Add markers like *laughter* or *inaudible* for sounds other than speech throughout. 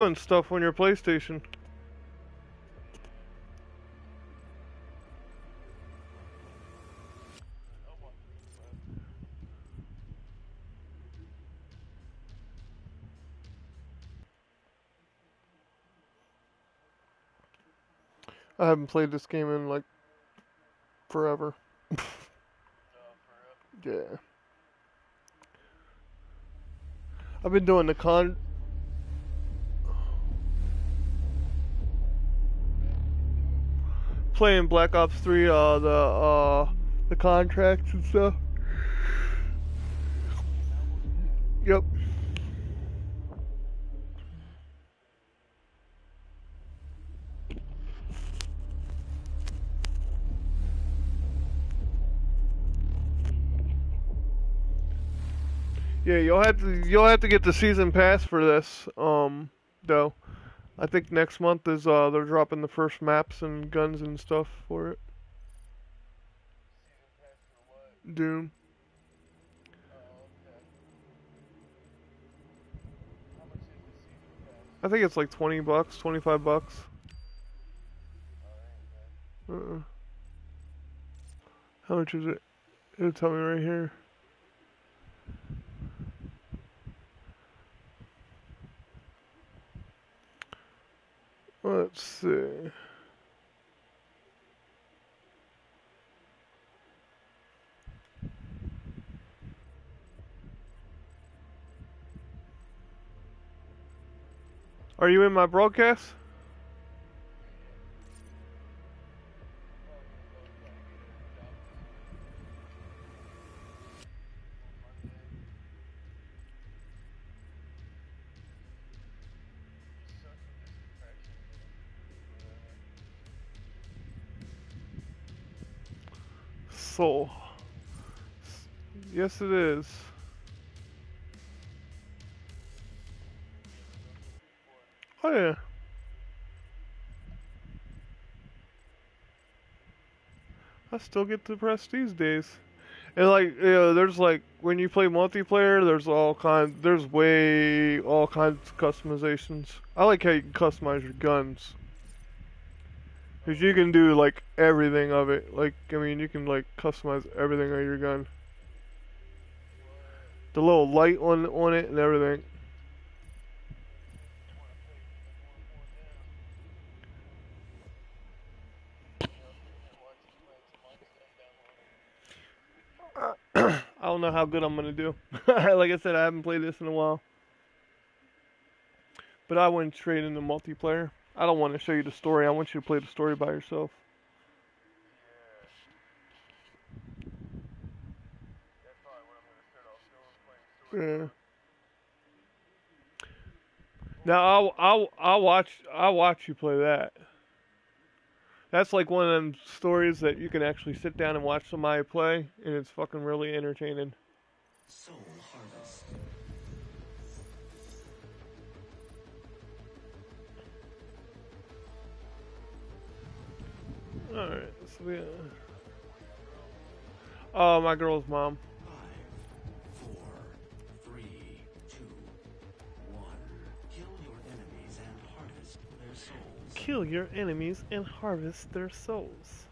doing stuff on your PlayStation. I haven't played this game in like forever. *laughs* yeah. I've been doing the con playing Black Ops 3 uh the uh the contracts and stuff. Yep. Yeah, you'll have to you'll have to get the season pass for this. Um, though, I think next month is uh they're dropping the first maps and guns and stuff for it. Doom. I think it's like twenty bucks, twenty five bucks. Uh -uh. How much is it? It'll tell me right here. Let's see. Are you in my broadcast? Soul. Yes, it is. Oh yeah. I still get depressed these days. And like, you know, there's like when you play multiplayer, there's all kind, there's way all kinds of customizations. I like how you can customize your guns. Cause you can do like everything of it. Like, I mean, you can like customize everything on your gun. The little light on on it and everything. *coughs* I don't know how good I'm gonna do. *laughs* like I said, I haven't played this in a while. But I went straight into multiplayer. I don't want to show you the story. I want you to play the story by yourself. Yeah. Now I'll I'll I'll watch I'll watch you play that. That's like one of them stories that you can actually sit down and watch somebody play, and it's fucking really entertaining. Soul Harvest. Alright, so we. Oh, my girl's mom. kill your enemies and harvest their souls.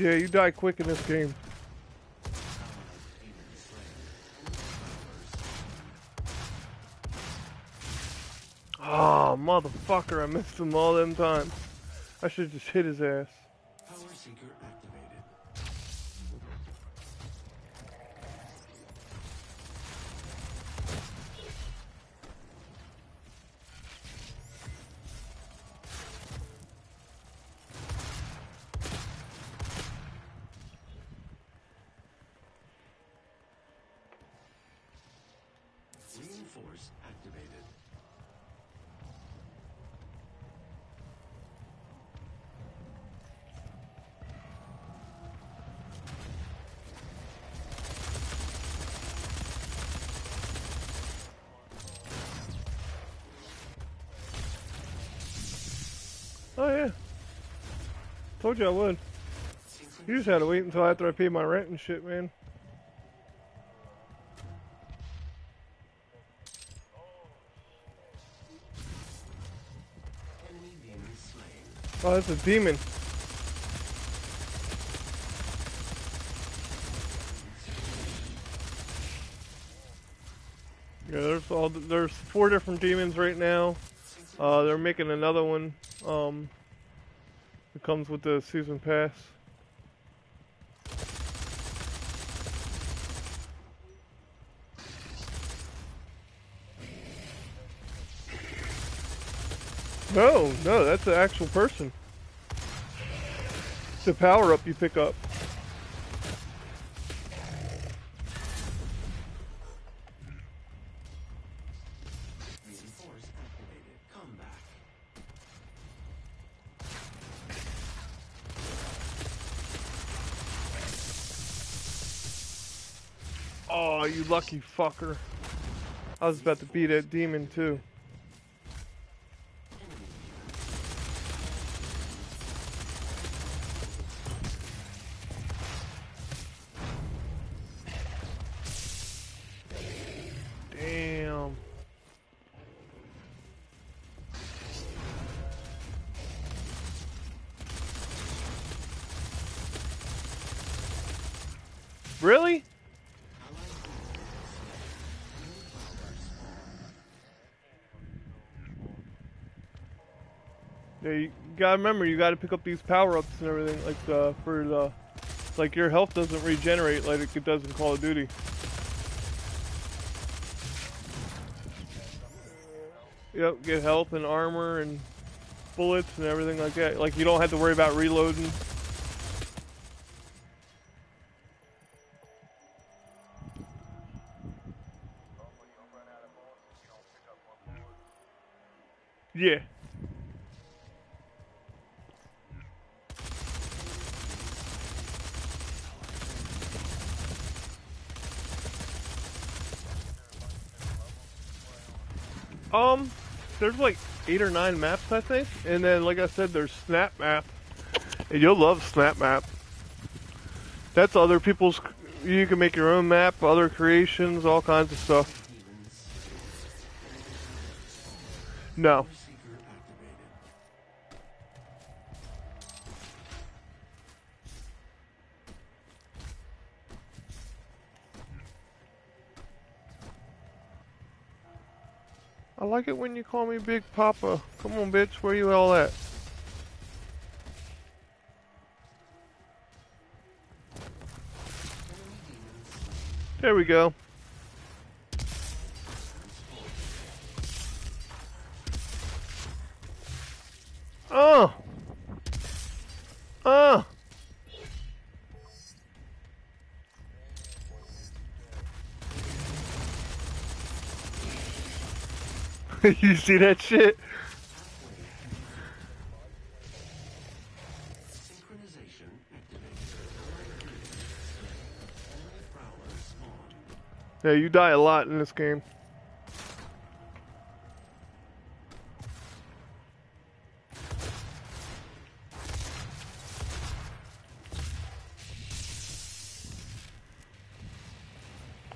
Yeah, you die quick in this game. Oh, motherfucker, I missed him all them times. I should just hit his ass. You I would. You just had to wait until after I pay my rent and shit, man. Oh, that's a demon. Yeah, there's all there's four different demons right now. Uh, they're making another one. Um, it comes with the season pass. No, no, that's an actual person. It's a power up you pick up. Lucky fucker. I was about to beat that demon too. Gotta remember, you gotta pick up these power-ups and everything, like, uh, for the, like, your health doesn't regenerate like it does in Call of Duty. Yep, get health and armor and bullets and everything like that. Like, you don't have to worry about reloading. Yeah. Um, there's like eight or nine maps, I think. And then, like I said, there's Snap Map. And you'll love Snap Map. That's other people's. You can make your own map, other creations, all kinds of stuff. No. Like it when you call me Big Papa. Come on, bitch, where you all at? There we go. *laughs* you see that shit? Yeah, you die a lot in this game.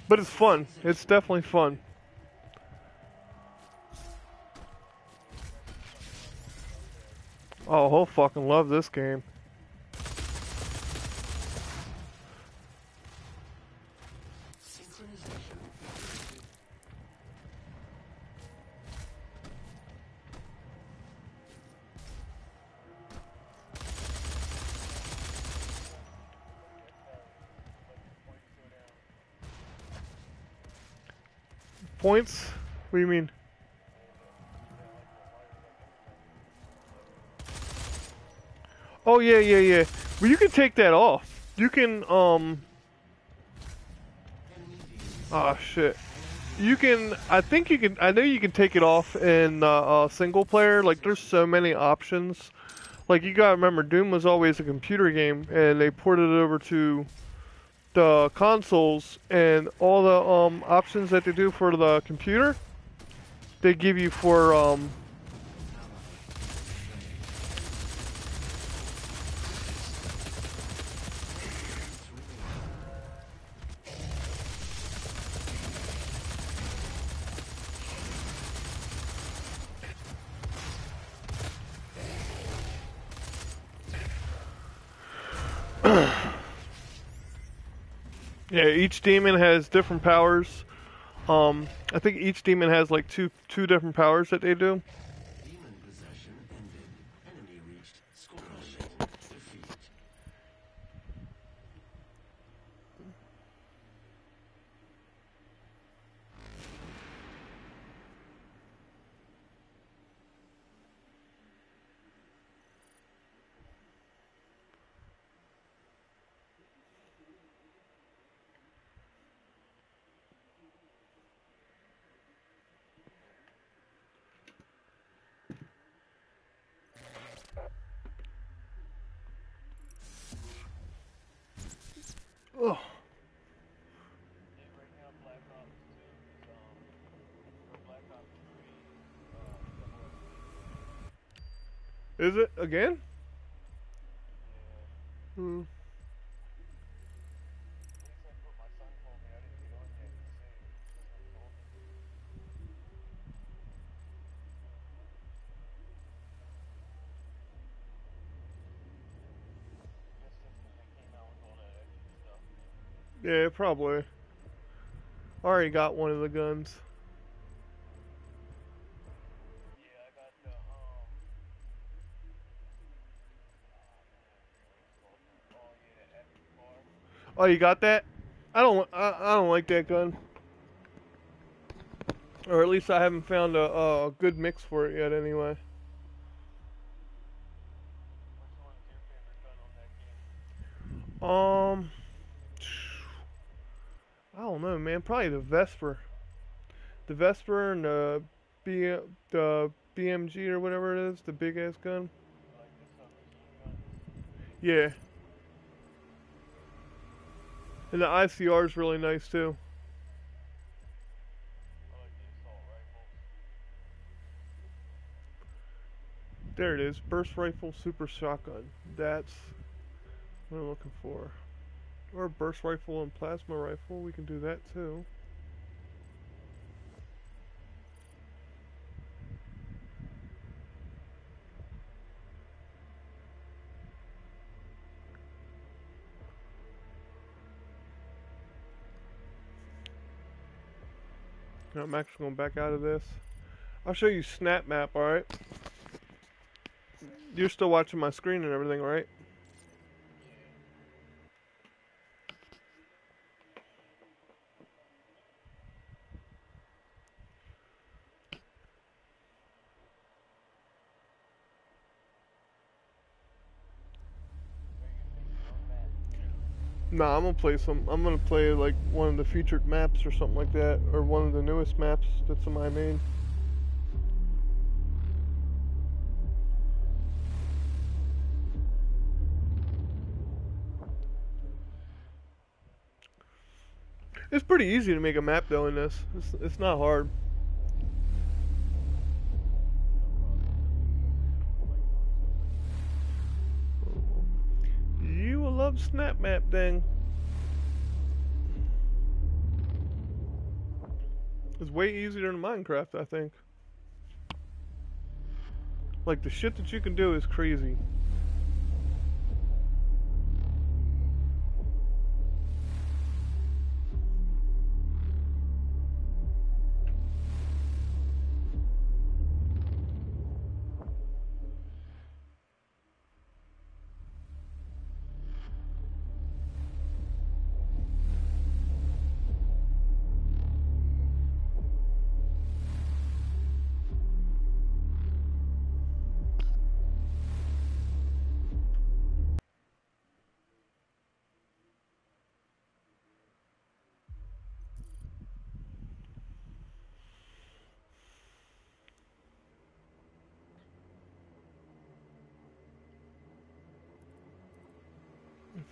But it's fun. It's definitely fun. Oh, he'll fucking love this game. Points? What do you mean? Oh yeah, yeah, yeah. Well, you can take that off. You can um. Oh shit. You can. I think you can. I know you can take it off in uh, uh, single player. Like, there's so many options. Like, you gotta remember, Doom was always a computer game, and they ported it over to the consoles, and all the um options that they do for the computer, they give you for um Yeah, each demon has different powers. Um, I think each demon has like two two different powers that they do. Is it again? Hmm. Yeah, probably. Already got one of the guns. Oh, you got that? I don't. I, I don't like that gun. Or at least I haven't found a, a good mix for it yet. Anyway. Um. I don't know, man. Probably the Vesper. The Vesper and the B the BMG or whatever it is, the big ass gun. Yeah. And the ICR is really nice too. There it is. Burst rifle, super shotgun. That's what I'm looking for. Or burst rifle and plasma rifle. We can do that too. I'm actually going back out of this. I'll show you snap map, alright? You're still watching my screen and everything, right? Nah, I'm gonna play some. I'm gonna play like one of the featured maps or something like that, or one of the newest maps that's in my main. It's pretty easy to make a map though in this. It's, it's not hard. Snap Map thing It's way easier than Minecraft, I think. Like the shit that you can do is crazy.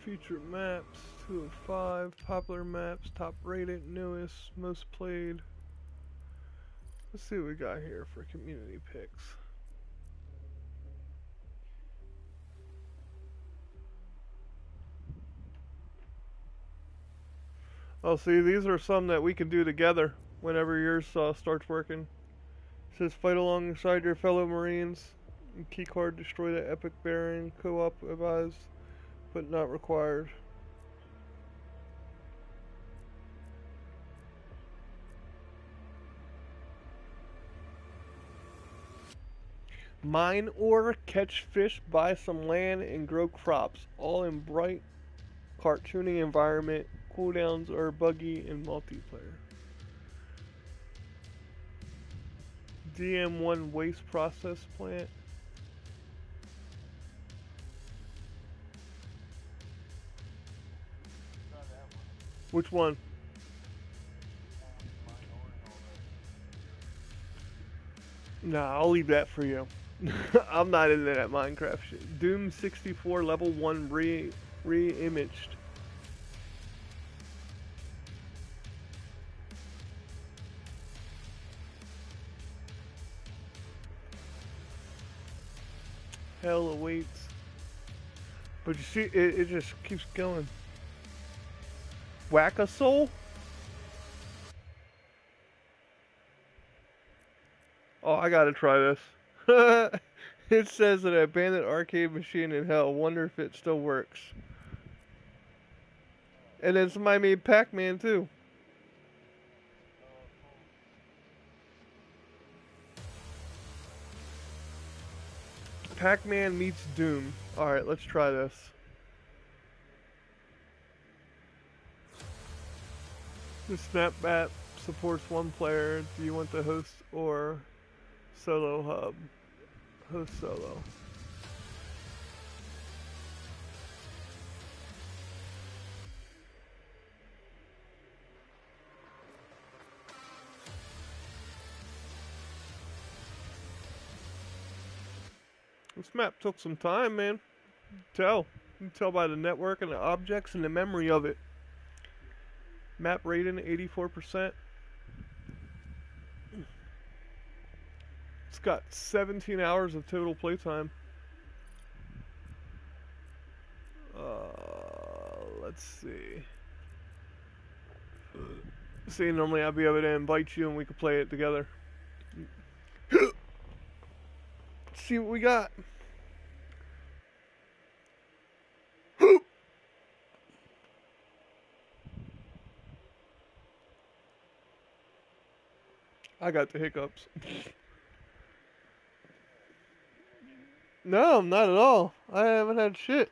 Featured maps, 205, popular maps, top rated, newest, most played. Let's see what we got here for community picks. Oh, see, these are some that we can do together whenever yours uh, starts working. It says fight alongside your fellow Marines. Key card destroy the epic bearing. Co-op advised but not required. Mine ore, catch fish, buy some land, and grow crops, all in bright, cartoony environment. Cooldowns are buggy and multiplayer. DM1 waste process plant. Which one? Nah, I'll leave that for you. *laughs* I'm not into that Minecraft shit. Doom 64 level 1 re re-imaged. Hell awaits. But you see, it, it just keeps going. Whack a soul? Oh, I gotta try this. *laughs* it says that an abandoned arcade machine in hell. Wonder if it still works. And then somebody made Pac-Man too. Pac-Man meets Doom. Alright, let's try this. The SnapMap supports one player. Do you want the host or solo hub? Host solo. This map took some time, man. Tell. You tell by the network and the objects and the memory of it. Map rating 84%. It's got 17 hours of total playtime. Uh, let's see. See, normally I'd be able to invite you and we could play it together. *coughs* see what we got. I got the hiccups. no, not at all. I haven't had shit.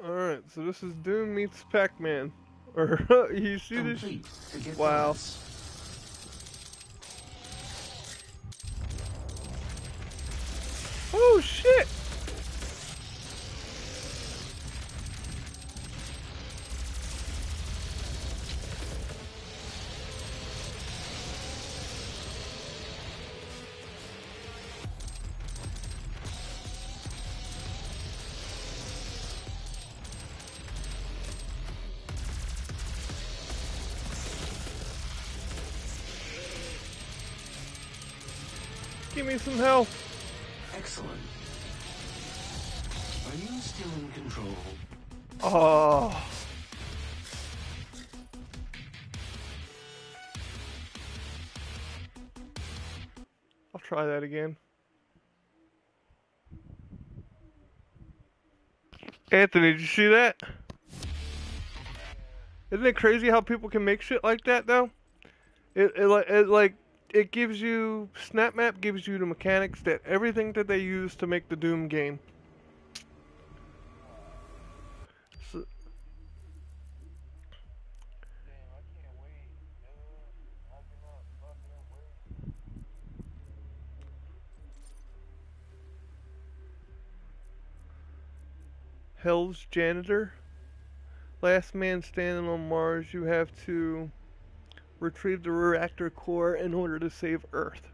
Alright, so this is Doom meets Pac-Man. *laughs* Or, you see this? Complete get Wow. this. Some health. Excellent. Are you still in control? Oh. I'll try that again. Anthony, did you see that? Isn't it crazy how people can make shit like that though? It, it, it like it gives you SnapMap gives you the mechanics that everything that they use to make the Doom game. Hell's janitor. Last man standing on Mars, you have to retrieve the reactor core in order to save Earth.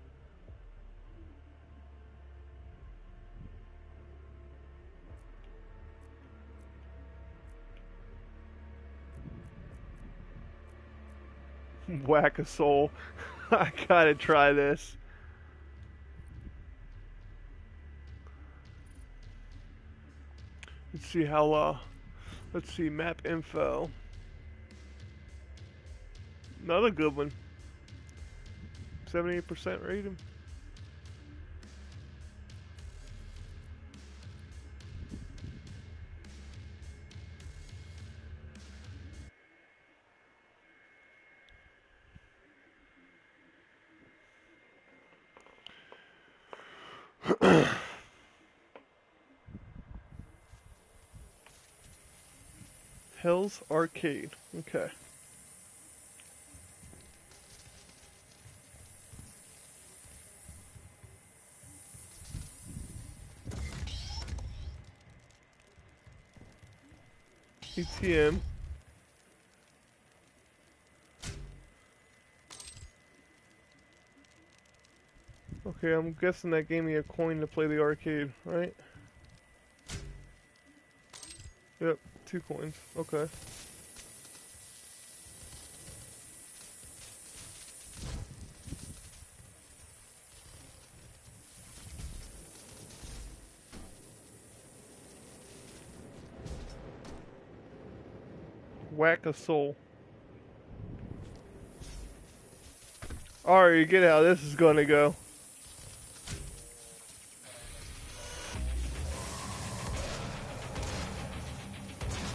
*laughs* Whack a soul. *laughs* I gotta try this. Let's see how, uh, let's see, map info. Another good one. 78% rating. Hell's Arcade. Okay. ATM. Okay, I'm guessing that gave me a coin to play the arcade, right? Yep, two coins. Okay. A soul. Alright, get how this is gonna go.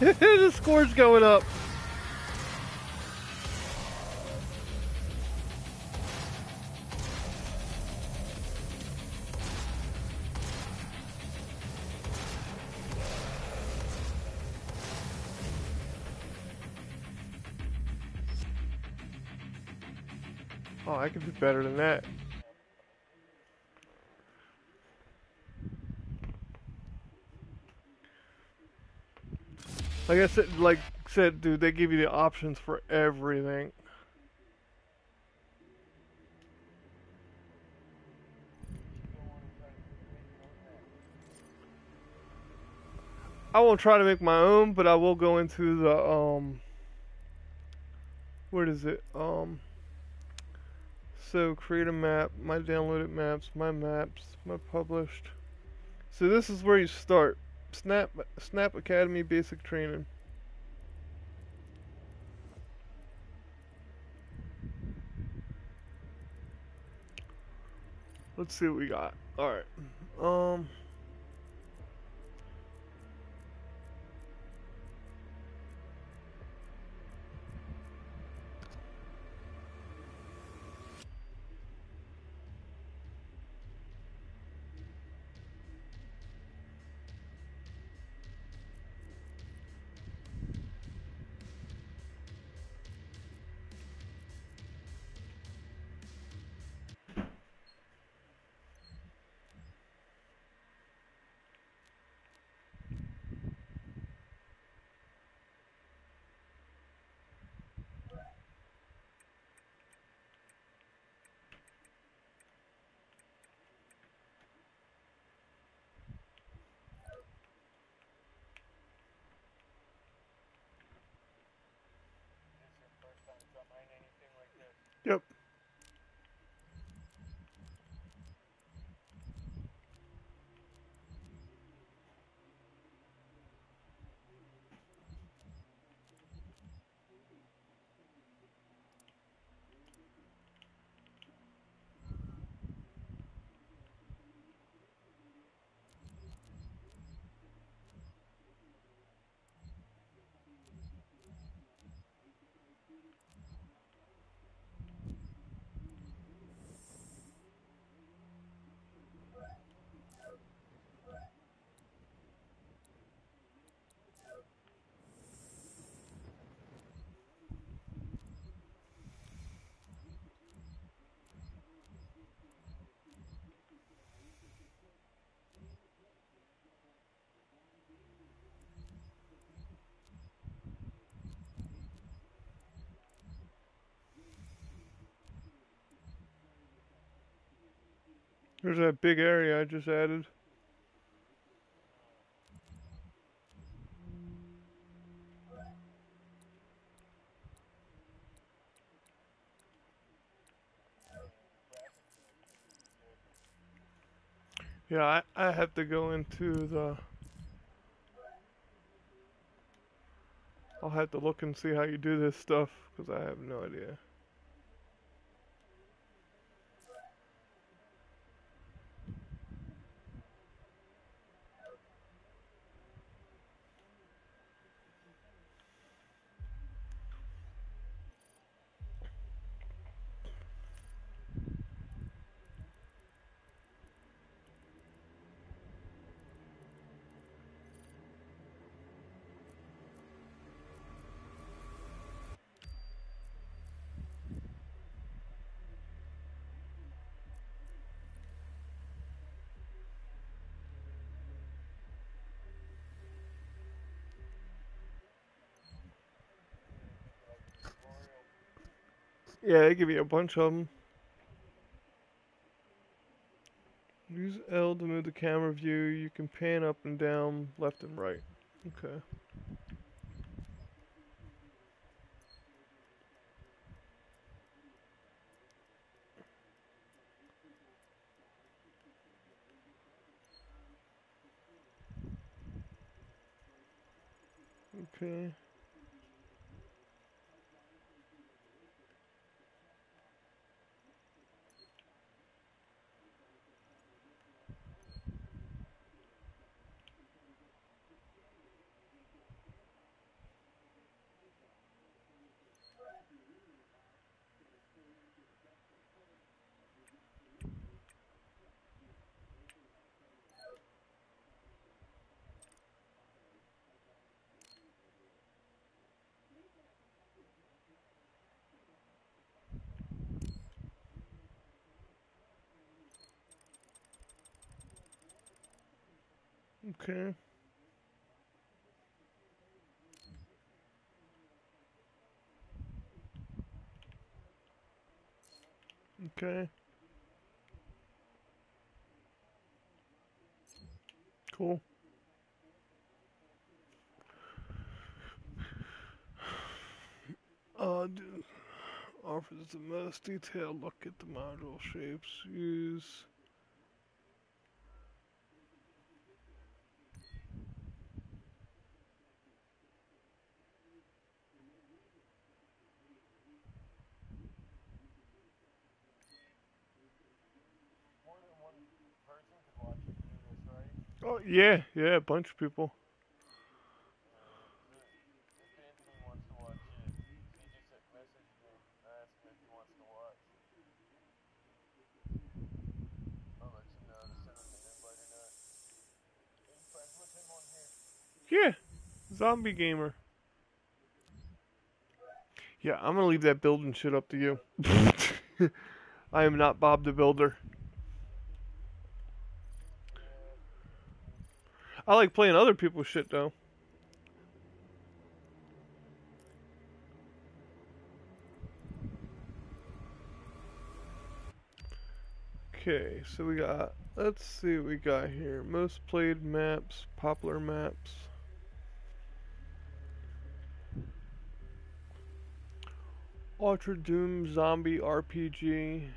*laughs* the score's going up. Oh, I could do better than that. Like I said, like said, dude, they give you the options for everything. I won't try to make my own, but I will go into the um. What is it? Um. So create a map, my downloaded maps, my maps, my published. So this is where you start. Snap Snap Academy Basic Training. Let's see what we got. All right. Um. There's that big area I just added. Yeah, I, I have to go into the... I'll have to look and see how you do this stuff, because I have no idea. Yeah, give you a bunch of them. Use L to move the camera view. You can pan up and down, left and right. Okay. Okay. Okay. Okay. Cool. Uh, offers the most detailed look at the module shapes. Use yeah, yeah, a bunch of people. Yeah, zombie gamer. Yeah, I'm gonna leave that building shit up to you. *laughs* I am not Bob the Builder. I like playing other people's shit though. Okay, so we got, let's see what we got here. Most played maps, popular maps. Ultra Doom Zombie RPG.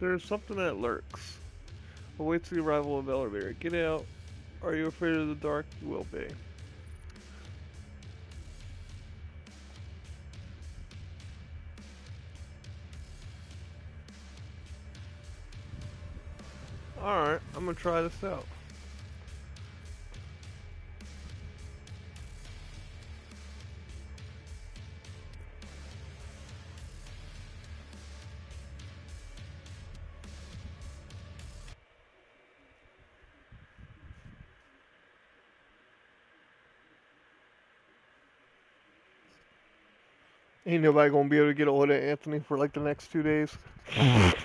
There's something that lurks. Awaits the arrival of elevator. Get out. Are you afraid of the dark? You will be. Alright, I'm gonna try this out. Ain't nobody gonna be able to get a hold of Anthony for like the next two days. *laughs*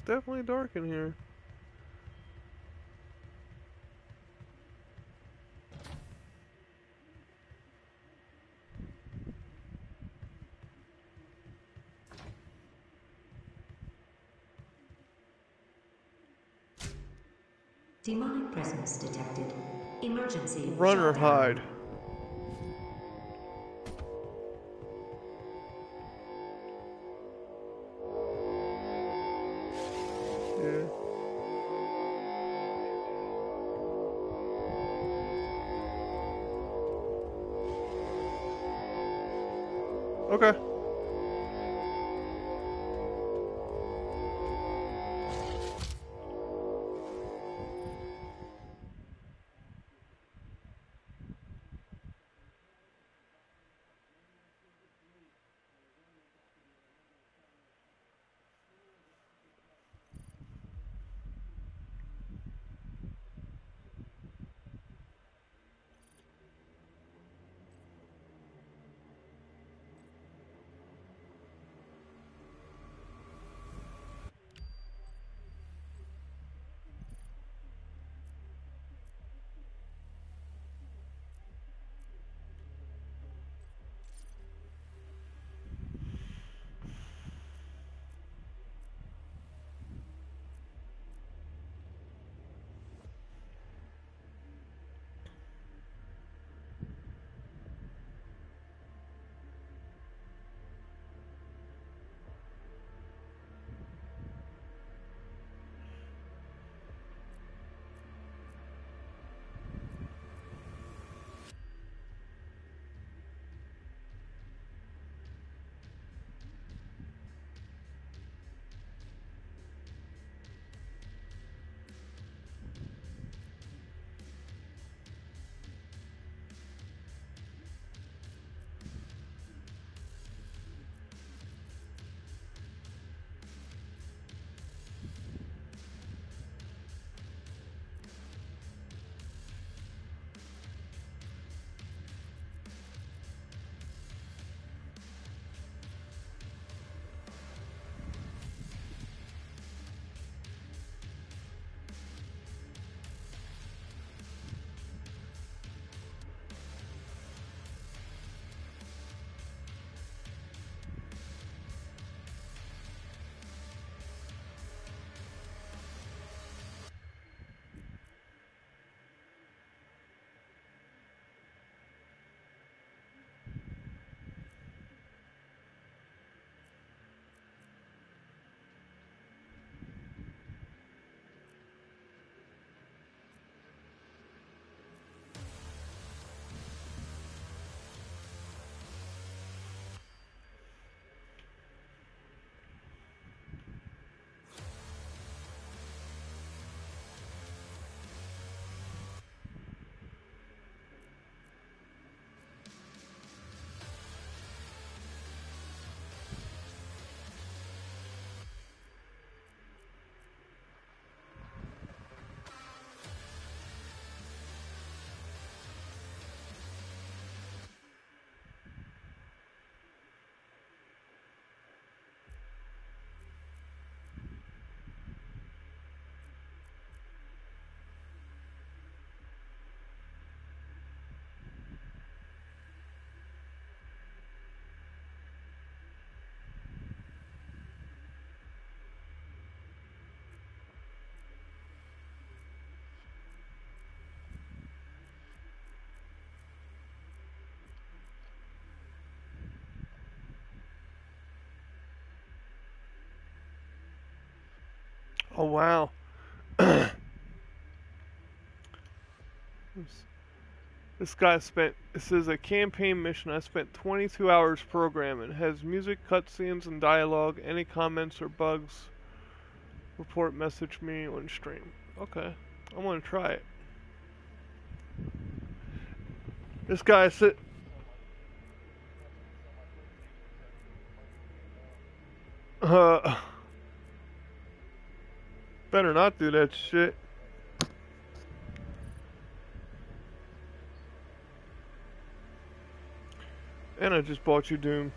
It's definitely dark in here. Demonic presence detected. Emergency. Run or hide. Okay. Oh wow. this, guy spent this is a campaign mission. I spent 22 hours programming. Has music, cutscenes, and dialogue. Any comments or bugs Report message me on stream. Okay. I'm gonna try it. This guy sit. Uh. Better not do that shit. And I just bought you Doom.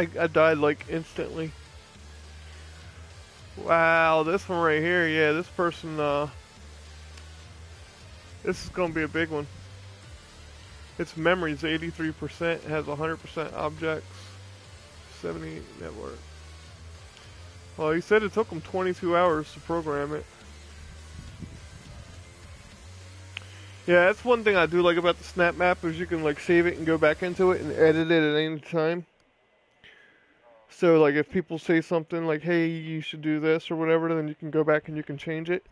I, I died like instantly. Wow, this one right here, yeah, this person, uh, this is gonna be a big one. Its memory's 83%, has 100% objects, 70 network. Well, he said it took him 22 hours to program it. Yeah, that's one thing I do like about the SnapMap is you can like save it and go back into it and edit it at any time. So like if people say something like, "Hey, you should do this" or whatever, then you can go back and you can change it.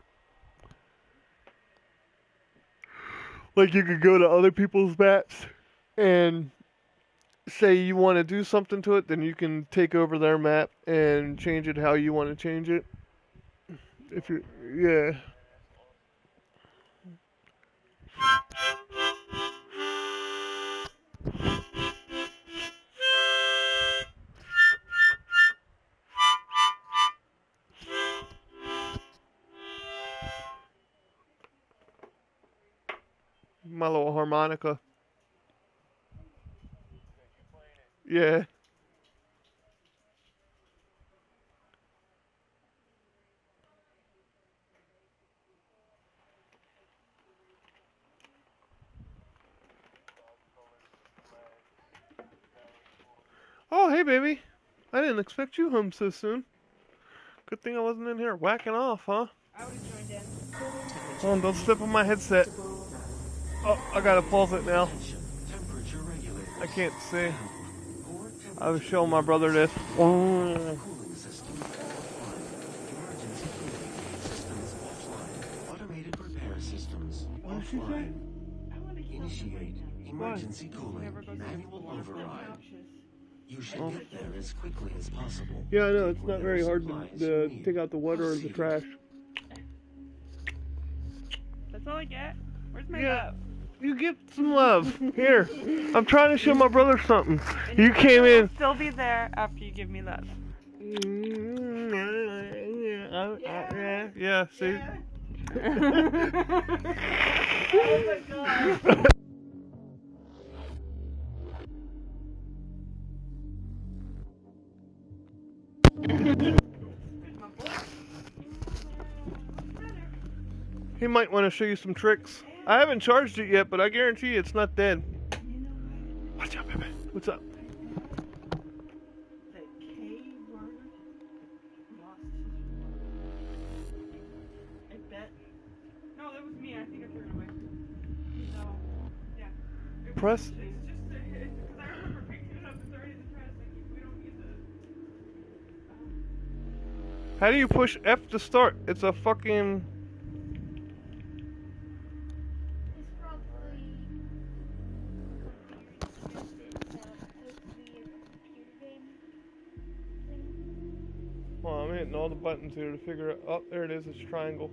Like you could go to other people's maps and say you want to do something to it, then you can take over their map and change it how you want to change it. If you yeah. My harmonica. Yeah. Oh, hey, baby. I didn't expect you home so soon. Good thing I wasn't in here whacking off, huh? I would have joined in. Hold on, don't step on my headset. Oh, I gotta pause it now. Attention. Temperature regulators. I can't see. I was showing my brother this. cooling system offline. Emergency cooling systems offline. Automated repair systems. Initiate emergency cooling. Manual override. You should get there as quickly as possible. Yeah, I know, it's not very hard to, to take out the water or the trash. That's all I get. Where's my Yeah. love? You get some love. Here. I'm trying to show my brother something. And You came in. Still be there after you give me love. Yeah, see? oh my god. He might want to show you some tricks. I haven't charged it yet, but I guarantee you it's not dead. Watch out, baby. What's up? Press. How do you push F to start? It's a fucking. Buttons here to figure it. Oh, there it is. It's triangle.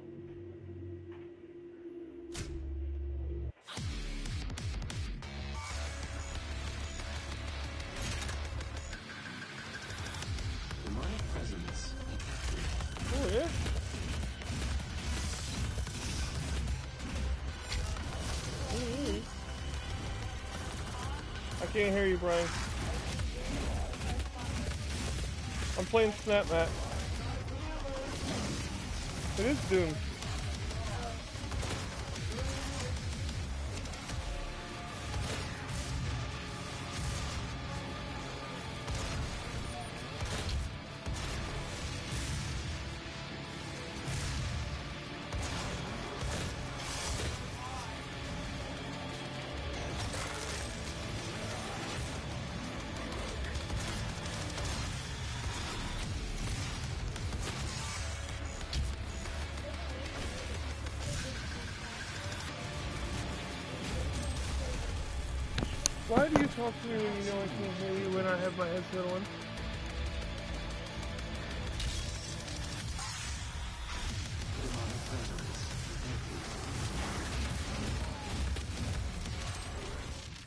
Oh can't hear you, Brian. I'm playing SnapMap. It is Doom. Talk to me when you know I can't hear you when I have my headset on? Demonic presence detected.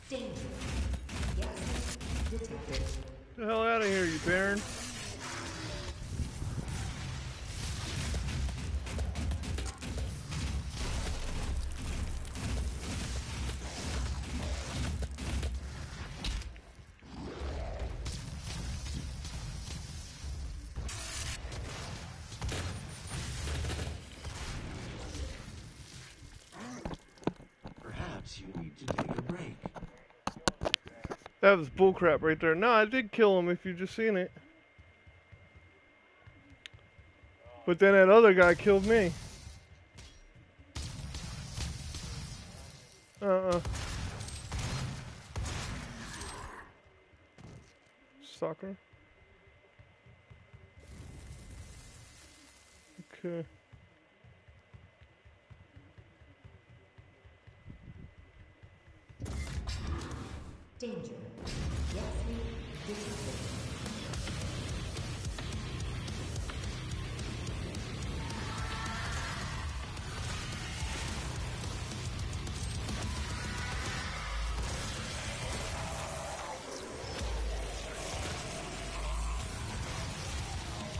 Danger. Gas. Get the hell out of here, you Baron. That was bullcrap right there. No, I did kill him if you just seen it. But then that other guy killed me.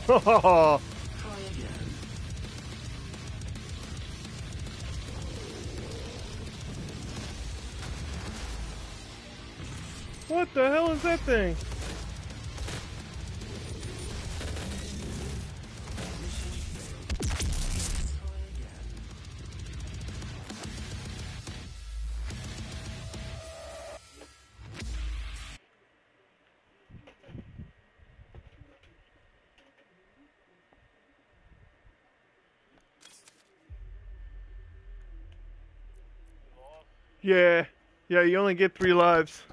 What the hell is that thing? Yeah. Yeah, you only get three lives.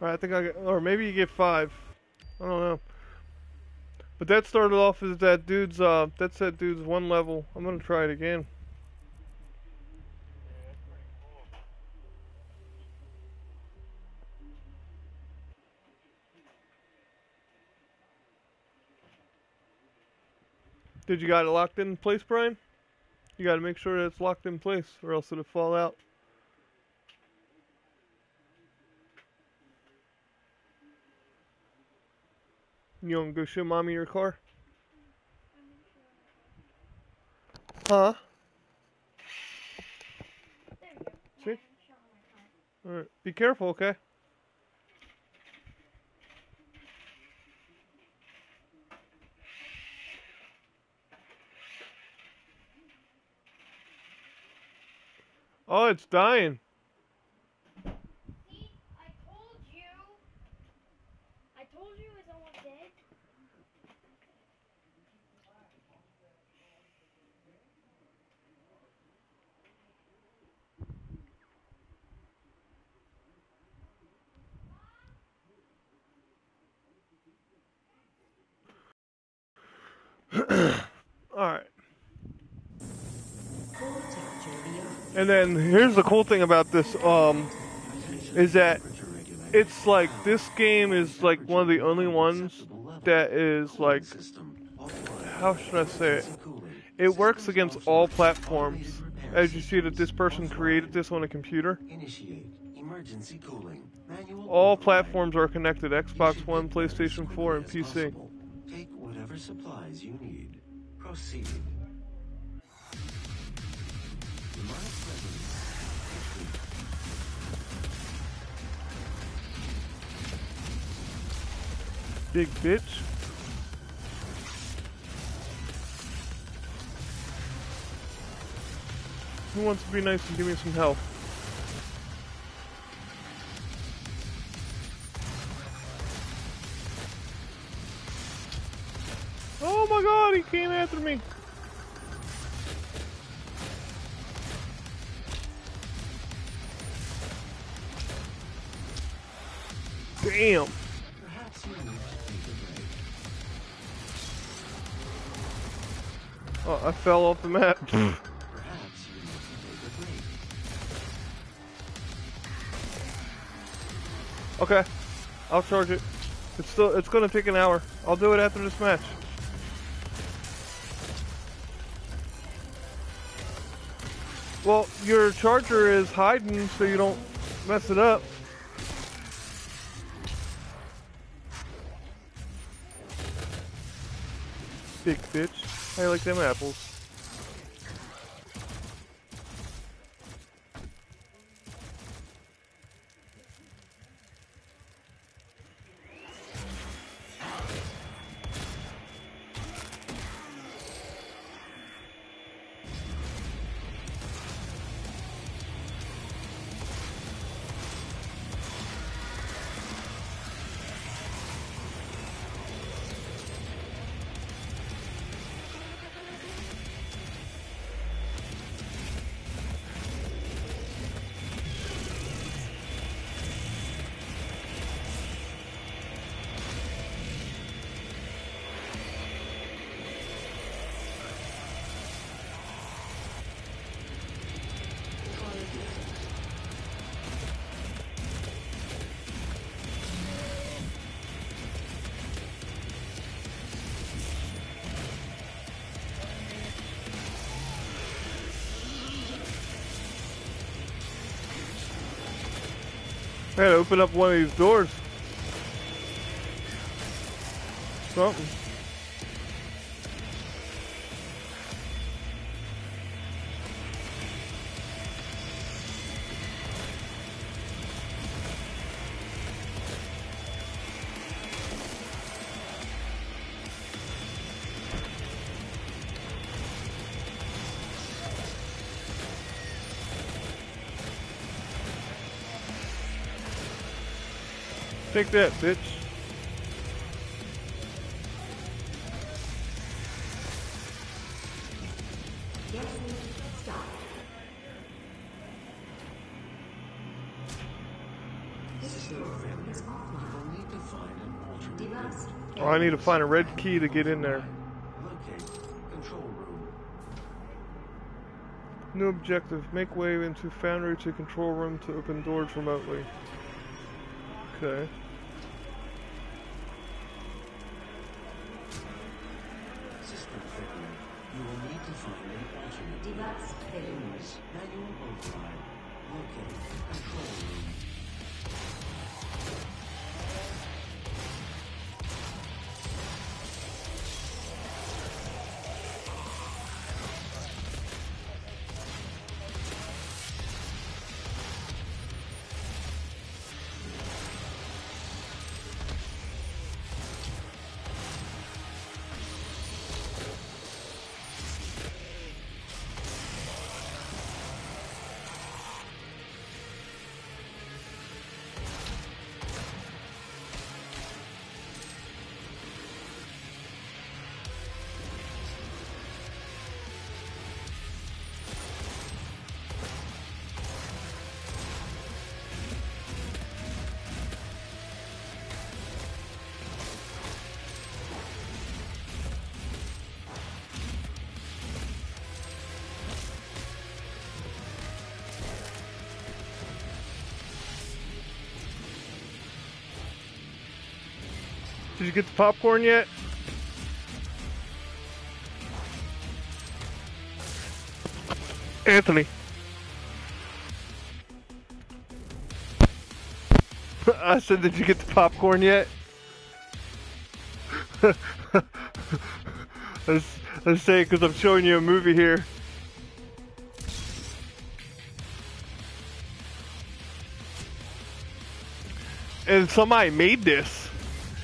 Alright, I think I get, or maybe you get five. I don't know. But that started off as that dude's, uh, that's that dude's one level. I'm gonna try it again. Did you got it locked in place, Brian? You gotta make sure that it's locked in place, or else it'll fall out. You wanna go show mommy your car? Huh? See? Alright. Be careful, okay? Oh, it's dying. See, I told you. I told you it's almost dead. *clears throat* Alright. Core And then here's the cool thing about this, um, is that it's like this game is like one of the only ones that is like how should I say it? It works against all platforms. As you see that this person created this on a computer. All platforms are connected, Xbox One, PlayStation 4, and PC. Take whatever supplies you need. Proceed. Big bitch. Who wants to be nice and give me some help? Oh my god, he came after me. Damn. Oh, I fell off the map. *laughs* Hmm. okay, I'll charge it. It's still it's gonna take an hour. I'll do it after this match. Well, your charger is hiding so you don't mess it up. Big bitch. Like them apples? I gotta open up one of these doors. Something. An alternate Device. Oh, I need to find a red key to get in there. New objective. Make way into foundry to control room to open doors remotely. Okay. An alternate Device failure. Use manual override. Locate control room. Did you get the popcorn yet? Anthony. *laughs* I said, did you get the popcorn yet? *laughs* let's, let's say because I'm showing you a movie here. And somebody made this.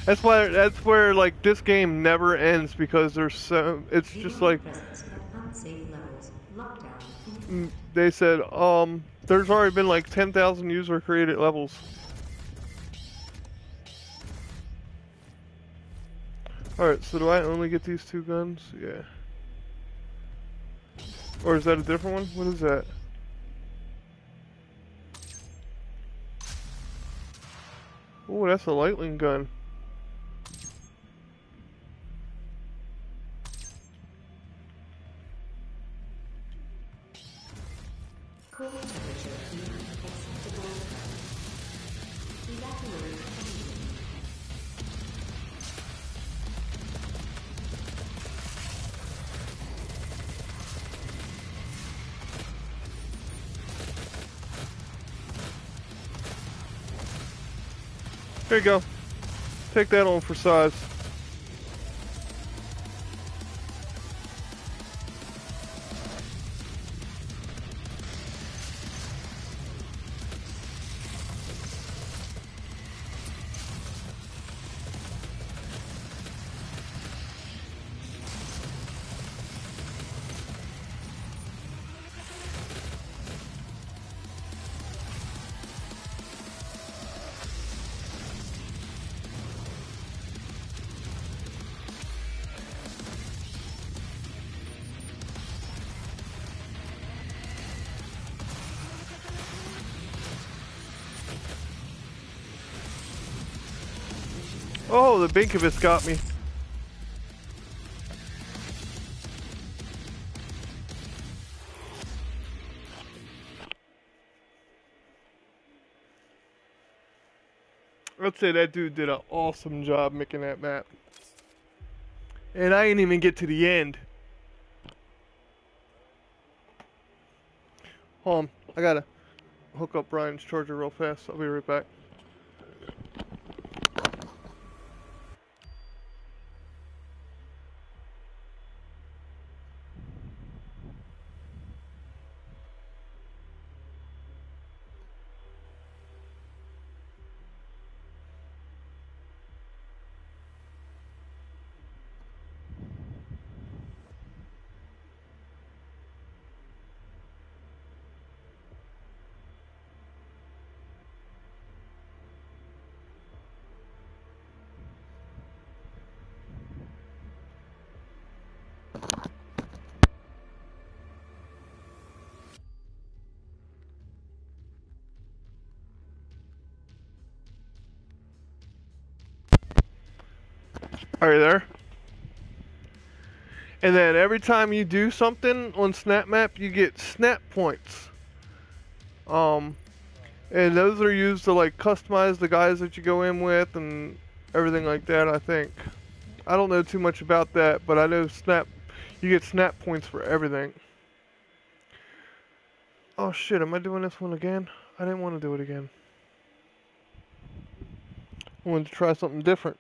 That's why. That's where like this game never ends because there's so. It's just like Presence of unsafe levels. Lockdown. mm, they said. Um, there's already been like 10,000 user created levels. All right. So do I only get these two guns? Yeah. Or is that a different one? What is that? Oh, that's a lightning gun. Here you go. Take that on for size. The Binkovitz got me. I'd say that dude did an awesome job making that map. And I didn't even get to the end. Hold on, I gotta hook up Brian's charger real fast. I'll be right back. Are you there? And then every time you do something on SnapMap, you get snap points. Um, and those are used to like customize the guys that you go in with and everything like that. I think. I don't know too much about that, but I know snap. You get snap points for everything. Oh shit! Am I doing this one again? I didn't want to do it again. I wanted to try something different.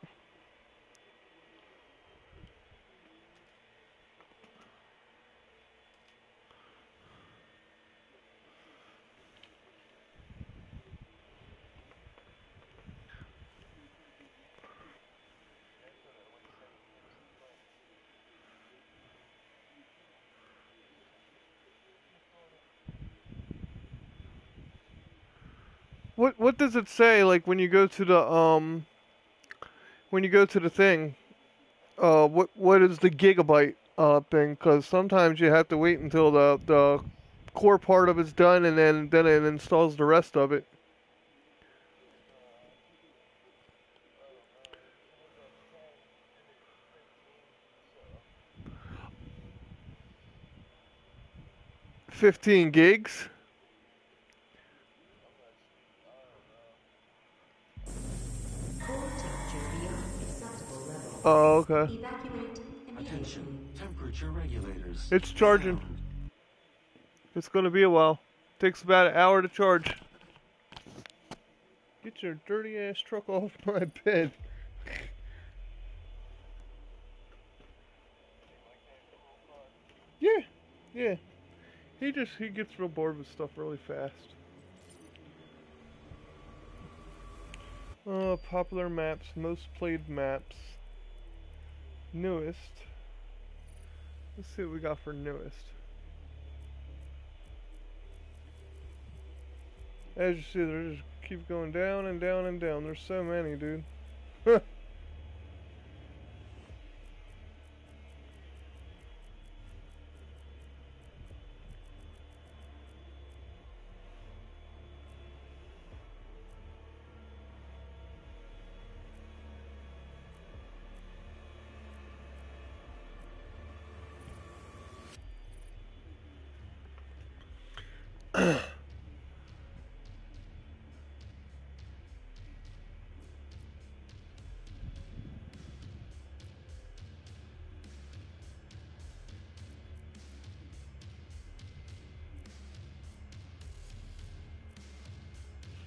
What what does it say like when you go to the um when you go to the thing? Uh, what what is the gigabyte uh thing? Because sometimes you have to wait until the the core part of it's done and then then it installs the rest of it. Fifteen gigs. Oh, okay. Attention, temperature regulators. It's charging. It's gonna be a while. Takes about an hour to charge. Get your dirty ass truck off *laughs* my bed. yeah, yeah. He just he gets real bored with stuff really fast. Uh, popular maps, most played maps, newest. Let's see what we got for newest. As you see, they just keep going down and down and down. There's so many, dude. *laughs*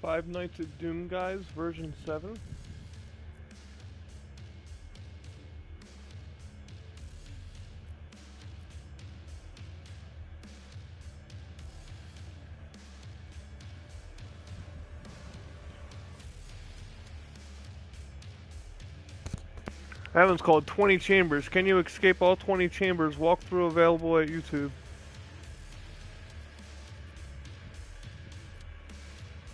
Five Nights at Doom Guys version 7. That one's called 20 Chambers. Can you escape all 20 chambers? Walkthrough available at YouTube.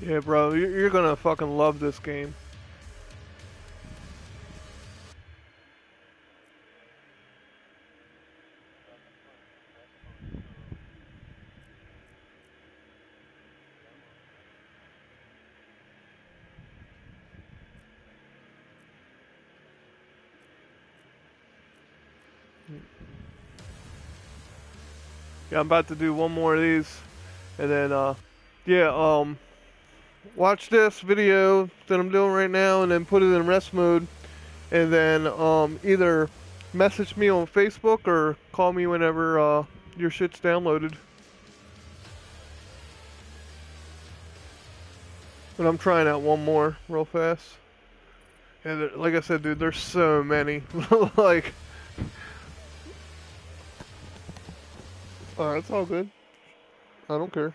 Yeah, bro, you're gonna fucking love this game. Yeah, I'm about to do one more of these, and then, uh, yeah, um, watch this video that I'm doing right now, and then put it in rest mode, and then, um, either message me on Facebook or call me whenever, uh, your shit's downloaded. But I'm trying out one more real fast. And there- like I said, dude, there's so many. *laughs* like, alright, it's all good. I don't care.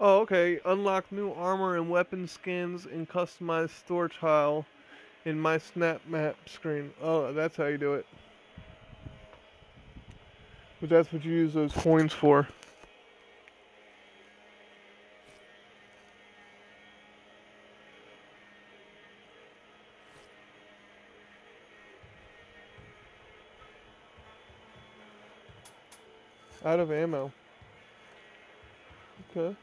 Oh, okay. Unlock new armor and weapon skins and customize store tile in my SnapMap screen. Oh, that's how you do it. But that's what you use those coins for. Out of ammo. Okay.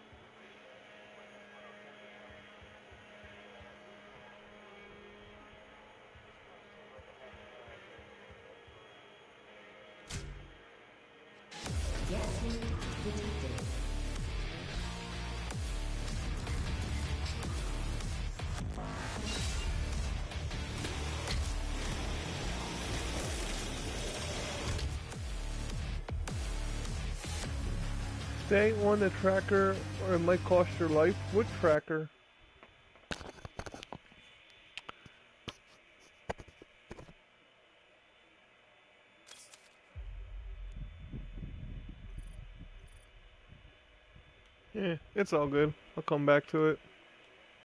Stay on the tracker or it might cost your life. What tracker? Yeah, it's all good. I'll come back to it.